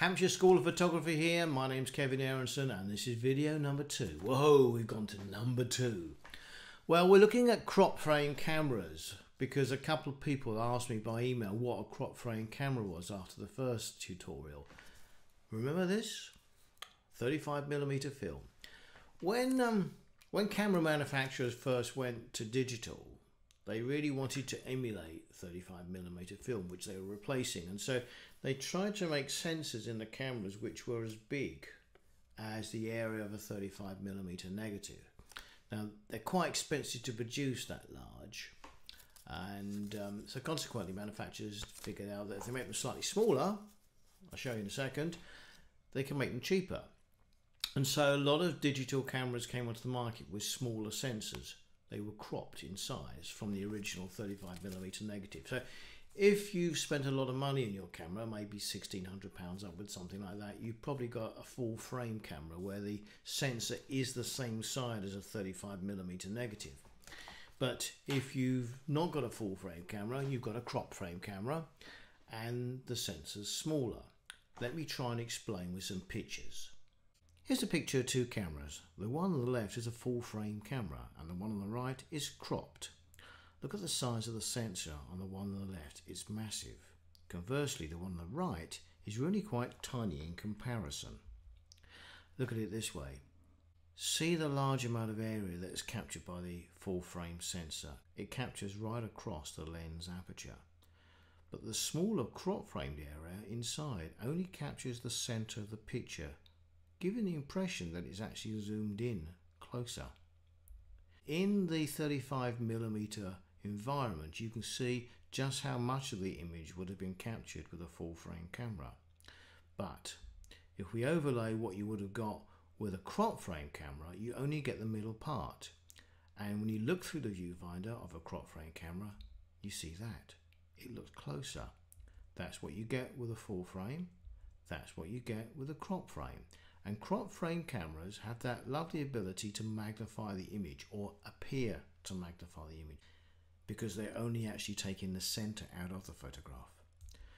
Hampshire School of Photography here. My name's Kevin Aronson and this is video number two. Whoa, we've gone to number two. Well, we're looking at crop frame cameras because a couple of people asked me by email what a crop frame camera was after the first tutorial. Remember this? 35mm film. When, um, when camera manufacturers first went to digital, they really wanted to emulate 35mm film, which they were replacing. And so they tried to make sensors in the cameras which were as big as the area of a 35mm negative. Now, they're quite expensive to produce that large. And um, so consequently, manufacturers figured out that if they make them slightly smaller, I'll show you in a second, they can make them cheaper. And so a lot of digital cameras came onto the market with smaller sensors. They were cropped in size from the original 35mm negative. So if you've spent a lot of money in your camera, maybe £1,600 upwards, something like that, you've probably got a full frame camera where the sensor is the same size as a 35mm negative. But if you've not got a full frame camera, you've got a crop frame camera and the sensor's smaller. Let me try and explain with some pictures. Here's a picture of two cameras. The one on the left is a full frame camera and the one on the right is cropped. Look at the size of the sensor on the one on the left, it's massive. Conversely, the one on the right is really quite tiny in comparison. Look at it this way. See the large amount of area that is captured by the full frame sensor. It captures right across the lens aperture. But the smaller crop framed area inside only captures the center of the picture, giving the impression that it's actually zoomed in closer. In the 35mm environment, you can see just how much of the image would have been captured with a full frame camera. But if we overlay what you would have got with a crop frame camera, you only get the middle part. And when you look through the viewfinder of a crop frame camera, you see that. It looks closer. That's what you get with a full frame. That's what you get with a crop frame. And crop frame cameras have that lovely ability to magnify the image or appear to magnify the image because they're only actually taking the center out of the photograph.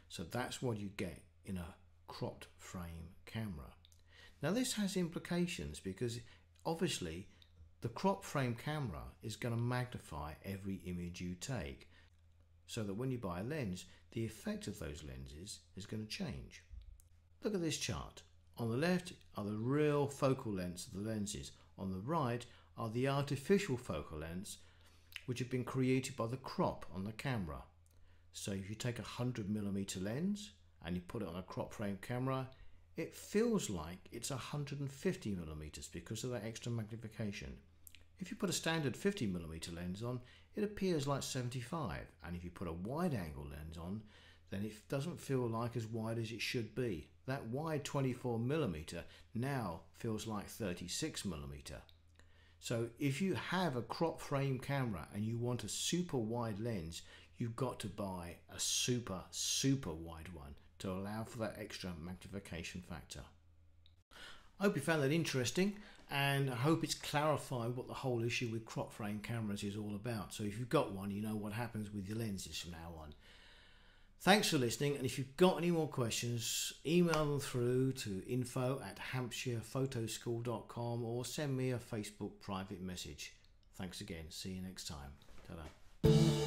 So that's what you get in a cropped frame camera. Now this has implications because obviously the crop frame camera is going to magnify every image you take so that when you buy a lens the effect of those lenses is going to change. Look at this chart. On the left are the real focal lengths of the lenses. On the right are the artificial focal lengths which have been created by the crop on the camera. So if you take a 100mm lens and you put it on a crop frame camera, it feels like it's 150mm because of that extra magnification. If you put a standard 50mm lens on, it appears like 75 and if you put a wide angle lens on, then it doesn't feel like as wide as it should be. That wide 24mm now feels like 36mm. So if you have a crop frame camera and you want a super wide lens, you've got to buy a super, super wide one to allow for that extra magnification factor. I hope you found that interesting and I hope it's clarified what the whole issue with crop frame cameras is all about. So if you've got one, you know what happens with your lenses from now on. Thanks for listening, and if you've got any more questions, email them through to info at hampshirephotoschool.com or send me a Facebook private message. Thanks again. See you next time. ta -da.